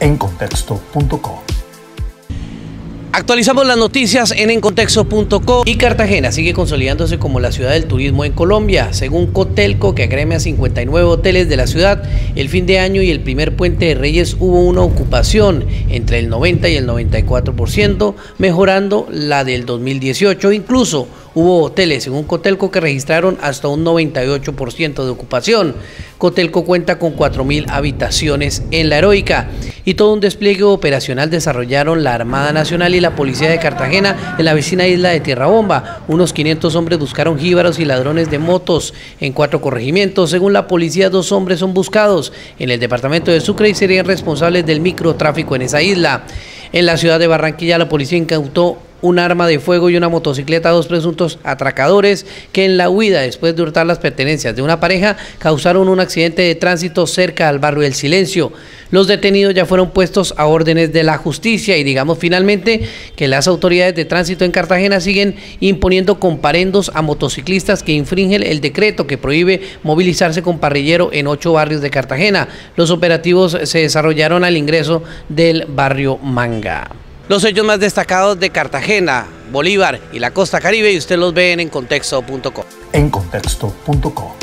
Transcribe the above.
en contexto.co. Actualizamos las noticias en encontexto.co y Cartagena sigue consolidándose como la ciudad del turismo en Colombia. Según Cotelco, que agreme a 59 hoteles de la ciudad, el fin de año y el primer puente de Reyes hubo una ocupación entre el 90 y el 94%, mejorando la del 2018. Incluso hubo hoteles, según Cotelco, que registraron hasta un 98% de ocupación. Cotelco cuenta con 4.000 habitaciones en la Heroica y todo un despliegue operacional desarrollaron la Armada Nacional y la Policía de Cartagena en la vecina isla de Tierra Bomba. Unos 500 hombres buscaron jíbaros y ladrones de motos en cuatro corregimientos. Según la policía, dos hombres son buscados en el departamento de Sucre y serían responsables del microtráfico en esa isla. En la ciudad de Barranquilla, la policía incautó un arma de fuego y una motocicleta a dos presuntos atracadores que en la huida después de hurtar las pertenencias de una pareja causaron un accidente de tránsito cerca al barrio del Silencio. Los detenidos ya fueron puestos a órdenes de la justicia y digamos finalmente que las autoridades de tránsito en Cartagena siguen imponiendo comparendos a motociclistas que infringen el decreto que prohíbe movilizarse con parrillero en ocho barrios de Cartagena. Los operativos se desarrollaron al ingreso del barrio Manga. Los hechos más destacados de Cartagena, Bolívar y la costa caribe y usted los ve en contexto.com. En contexto.co.